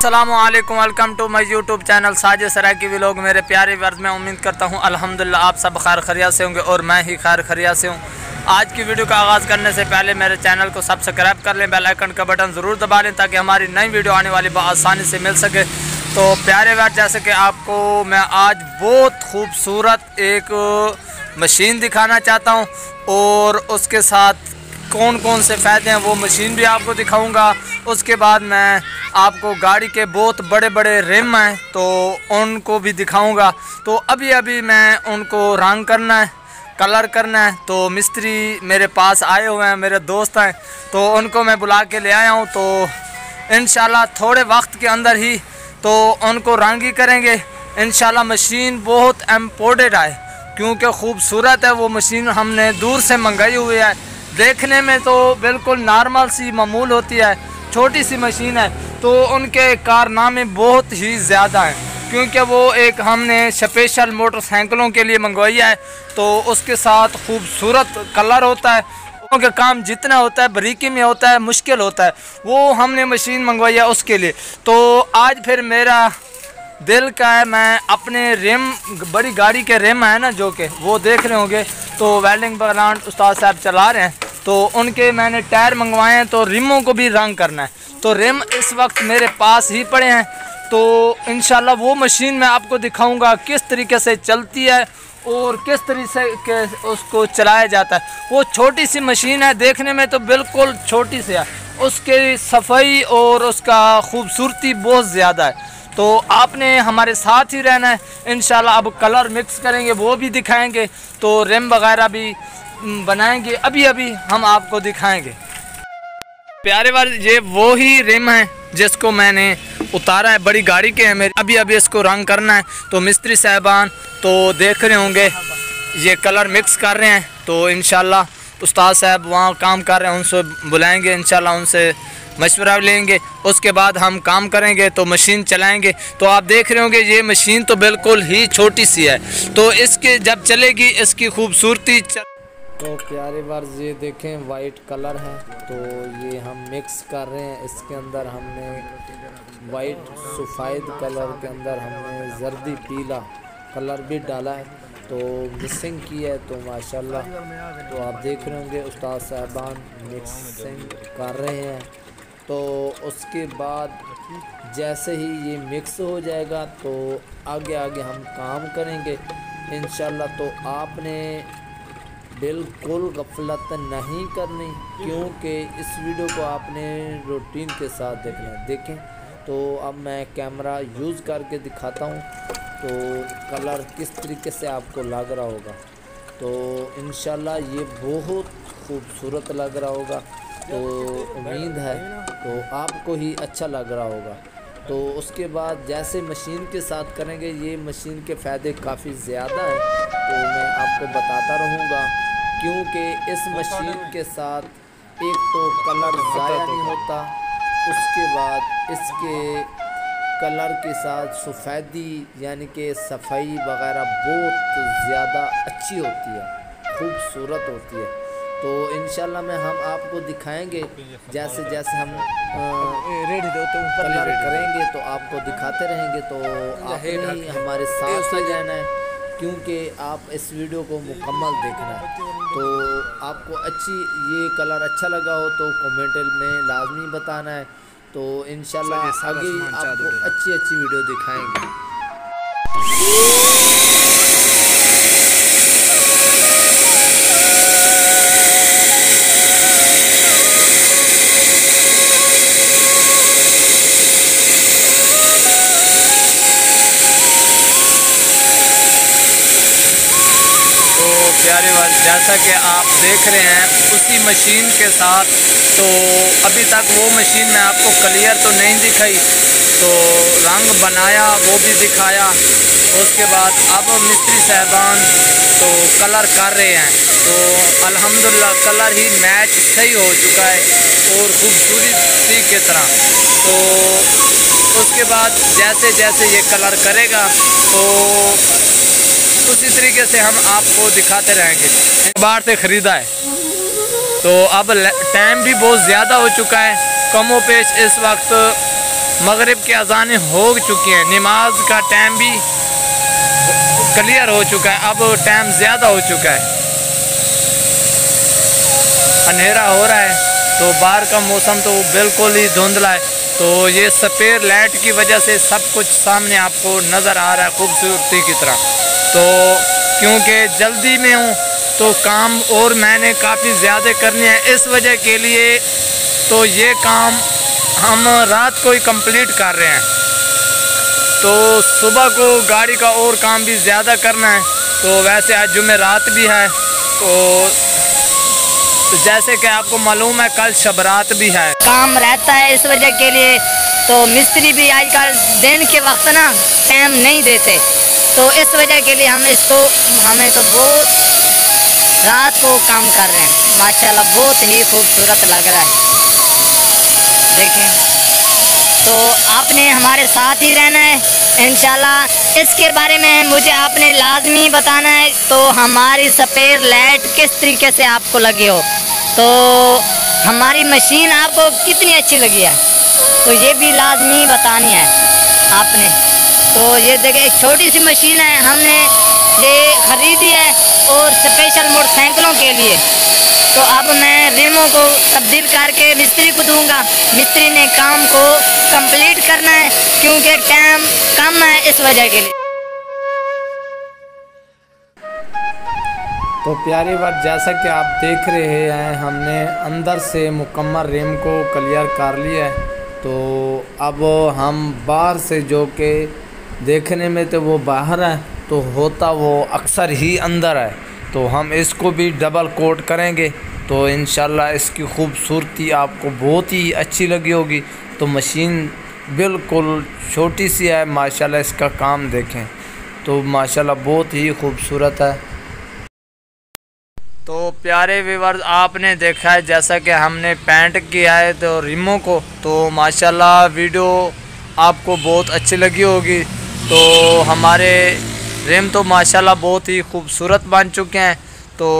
Aslam welcome to my YouTube channel Sajid Sarai की vlog मेरे प्यारे वर्द, में उम्मीद करता हूँ, अल्हम्दुलिल्लाह, आप सब खैर खरिया से होंगे और मैं ही खैर खरिया से हूँ। आज की वीडियो का आगाज़ करने से पहले मेरे चैनल को सब्सक्राइब कर लें, बेल आइकन का बटन ज़रूर दबा लें, ताकि हमारी नई वीडियो आने वाली आसानी से मिल सके। तो प्यारे वर्द, जैसे कि आपको मैं आज बहुत खूबसूरत एक मशीन दिखाना चाहता हूँ, और उसके साथ कौन कौन से फ़ायदे हैं वो मशीन भी आपको दिखाऊँगा। उसके बाद मैं आपको गाड़ी के बहुत बड़े बड़े रिम हैं तो उनको भी दिखाऊँगा। तो अभी अभी मैं उनको रंग करना है कलर करना है तो मिस्त्री मेरे पास आए हुए हैं, मेरे दोस्त हैं तो उनको मैं बुला के ले आया हूँ तो इन थोड़े वक्त के अंदर ही तो उनको रंग ही करेंगे। इन मशीन बहुत इम्पोर्टेड है, क्योंकि खूबसूरत है वो मशीन हमने दूर से मंगाई हुई है। देखने में तो बिल्कुल नॉर्मल सी मामूल होती है, छोटी सी मशीन है तो उनके कारनामे बहुत ही ज़्यादा हैं। क्योंकि वो एक हमने स्पेशल मोटरसाइकिलों के लिए मंगवाई है तो उसके साथ खूबसूरत कलर होता है, उनका काम जितना होता है, बरीकी में होता है, मुश्किल होता है, वो हमने मशीन मंगवाई है उसके लिए। तो आज फिर मेरा दिल का है, मैं अपने रिम, बड़ी गाड़ी के रिम है ना, जो कि वो देख रहे होंगे। तो वेल्डिंग प्लांट उस्ताद साहब चला रहे हैं। तो उनके मैंने टायर मंगवाए हैं तो रिमों को भी रंग करना है। तो रिम इस वक्त मेरे पास ही पड़े हैं। तो इन वो मशीन मैं आपको दिखाऊँगा, किस तरीके से चलती है और किस तरीके के उसको चलाया जाता है। वो छोटी सी मशीन है, देखने में तो बिल्कुल छोटी सी है। उसकी सफ़ाई और उसका खूबसूरती बहुत ज़्यादा है। तो आपने हमारे साथ ही रहना है। इन अब कलर मिक्स करेंगे, वो भी दिखाएँगे। तो रेम वगैरह भी बनाएँगे। अभी अभी हम आपको दिखाएँगे। प्यारे वाले, ये वो ही रिम है जिसको मैंने उतारा है। बड़ी गाड़ी के हैं मेरे। अभी अभी इसको रंग करना है। तो मिस्त्री साहबान तो देख रहे होंगे, ये कलर मिक्स कर रहे हैं। तो इन उस्ताद साहब वहाँ काम कर रहे हैं, उनसे बुलाएँगे। इन उनसे मशवरा लेंगे, उसके बाद हम काम करेंगे तो मशीन चलाएँगे। तो आप देख रहे होंगे, ये मशीन तो बिल्कुल ही छोटी सी है। तो इसके जब चलेगी, इसकी खूबसूरती चल... तो प्यारे बार ये देखें, वाइट कलर है। तो ये हम मिक्स कर रहे हैं। इसके अंदर हमने वाइट सफ़ेद कलर के अंदर हमने जर्दी पीला कलर भी डाला है। तो मिक्सिंग की है तो माशाल्लाह। तो आप देख रहे होंगे, उस्ताद साहबान मिक्सिंग कर रहे हैं। तो उसके बाद जैसे ही ये मिक्स हो जाएगा तो आगे आगे हम काम करेंगे। इन तो आपने बिल्कुल गफलत नहीं करनी, क्योंकि इस वीडियो को आपने रूटीन के साथ देखना है। देखें तो अब मैं कैमरा यूज़ करके दिखाता हूँ तो कलर किस तरीके से आपको लग रहा होगा। तो इन ये बहुत खूबसूरत लग रहा होगा। तो उम्मीद है तो आपको ही अच्छा लग रहा होगा। तो उसके बाद जैसे मशीन के साथ करेंगे, ये मशीन के फ़ायदे काफ़ी ज़्यादा हैं। तो मैं आपको बताता रहूँगा, क्योंकि इस मशीन के साथ एक तो कलर ज़ाया नहीं होता, उसके बाद इसके कलर के साथ सफ़ेदी, यानी कि सफ़ाई वगैरह बहुत ज़्यादा अच्छी होती है, खूबसूरत होती है। तो इन में हम आपको दिखाएँगे जैसे जैसे हम रेडी दो तो ऊपर करेंगे तो आपको दिखाते रहेंगे तो आपने हमारे साथ ही रहना है क्योंकि आप इस वीडियो को मुकम्मल देखना है। तो आपको अच्छी ये कलर अच्छा लगा हो तो कमेंट में लाजमी बताना है। तो इन आगे आपको अच्छी अच्छी वीडियो दिखाएँगे। प्यारे वाल, जैसा कि आप देख रहे हैं, उसी मशीन के साथ। तो अभी तक वो मशीन में आपको क्लियर तो नहीं दिखाई तो रंग बनाया, वो भी दिखाया। उसके बाद अब मिस्त्री साहबान तो कलर कर रहे हैं। तो अल्हम्दुलिल्लाह कलर ही मैच सही हो चुका है और खूबसूरती की तरह। तो उसके बाद जैसे जैसे ये कलर करेगा तो उसी तरीके से हम आपको दिखाते रहेंगे। बाहर से ख़रीदा है। तो अब टाइम भी बहुत ज़्यादा हो चुका है। कमो पेश इस वक्त मगरिब की अजानें हो चुकी हैं। नमाज़ का टाइम भी क्लियर हो चुका है। अब टाइम ज़्यादा हो चुका है। अंधेरा हो रहा है। तो बाहर का मौसम तो बिल्कुल ही धुंधला है। तो ये सफ़ेद लाइट की वजह से सब कुछ सामने आपको नज़र आ रहा है खूबसूरती की तरह। तो क्योंकि जल्दी में हूँ तो काम और मैंने काफ़ी ज़्यादा करने हैं। इस वजह के लिए तो ये काम हम रात को ही कंप्लीट कर रहे हैं। तो सुबह को गाड़ी का और काम भी ज़्यादा करना है तो वैसे आज जुमे रात भी है तो जैसे कि आपको मालूम है, कल शबरात भी है। काम रहता है इस वजह के लिए तो मिस्त्री भी आजकल दिन के वक्त ना टाइम नहीं देते। तो इस वजह के लिए हम इसको, हमें तो बहुत रात को काम कर रहे हैं। माशाल्लाह, बहुत ही खूबसूरत लग रहा है। देखें तो आपने हमारे साथ ही रहना है इन इसके बारे में मुझे आपने लाजमी बताना है तो हमारी सफ़ेद लाइट किस तरीके से आपको लगी हो? तो हमारी मशीन आपको कितनी अच्छी लगी है? तो ये भी लाजमी बतानी है आपने। तो ये देखिए, एक छोटी सी मशीन है, हमने ये ख़रीदी है और स्पेशल मोटरसाइकिलों के लिए। तो अब मैं रिमों को तब्दील करके मिस्त्री को दूँगा। मिस्त्री ने काम को कंप्लीट करना है, क्योंकि टाइम कम है इस वजह के लिए। तो प्यारी बात, जैसा कि आप देख रहे हैं, हमने अंदर से मुकम्मल रिम को क्लियर कर लिया है। तो अब हम बाहर से जो कि देखने में तो वो बाहर है तो होता वो अक्सर ही अंदर है। तो हम इसको भी डबल कोट करेंगे। तो इन इसकी खूबसूरती आपको बहुत ही अच्छी लगी होगी। तो मशीन बिल्कुल छोटी सी है, माशाल्लाह इसका काम देखें। तो माशाल्लाह बहुत ही खूबसूरत है। तो प्यारे व्यूवर्स आपने देखा है, जैसा कि हमने पेंट किया है तो रिमो को तो माशाल्लाह वीडियो आपको बहुत अच्छी लगी होगी। तो हमारे रिम तो माशाल्लाह बहुत ही खूबसूरत बन चुके हैं। तो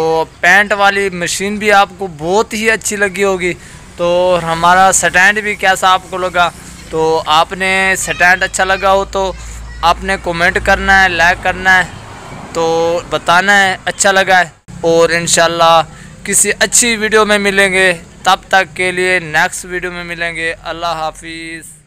पेंट वाली मशीन भी आपको बहुत ही अच्छी लगी होगी। तो हमारा स्टैंड भी कैसा आपको लगा? तो आपने स्टैंड अच्छा लगा हो तो आपने कमेंट करना है, लाइक करना है तो बताना है अच्छा लगा है। और इन किसी अच्छी वीडियो में मिलेंगे। तब तक के लिए नेक्स्ट वीडियो में मिलेंगे। अल्लाह हाफिज़।